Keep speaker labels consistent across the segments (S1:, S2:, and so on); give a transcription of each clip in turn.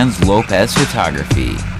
S1: Lopez Photography.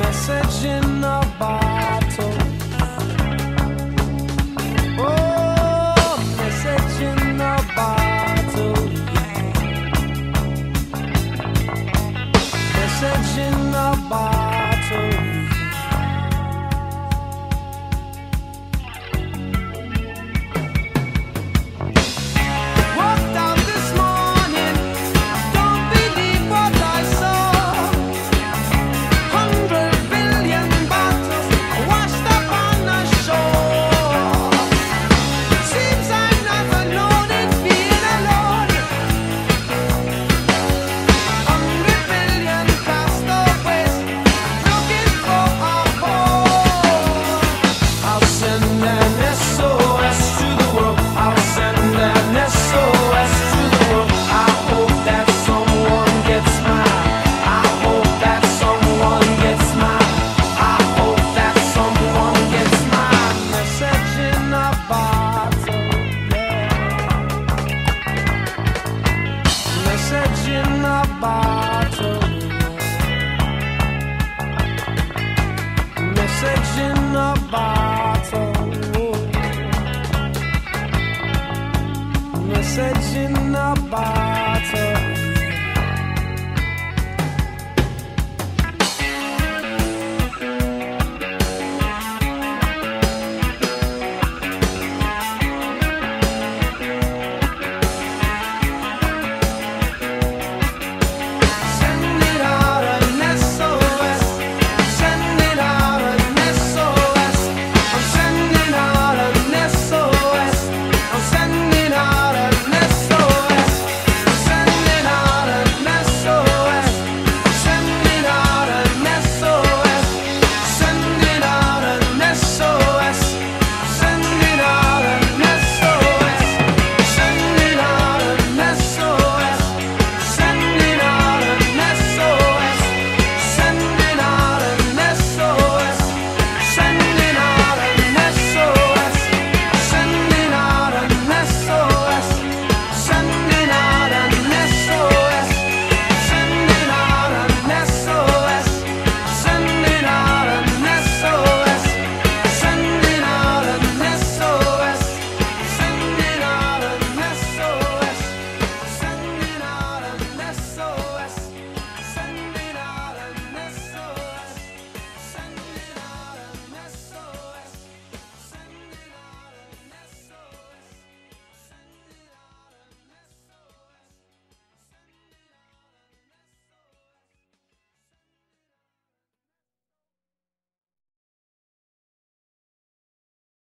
S2: message in a box. bar.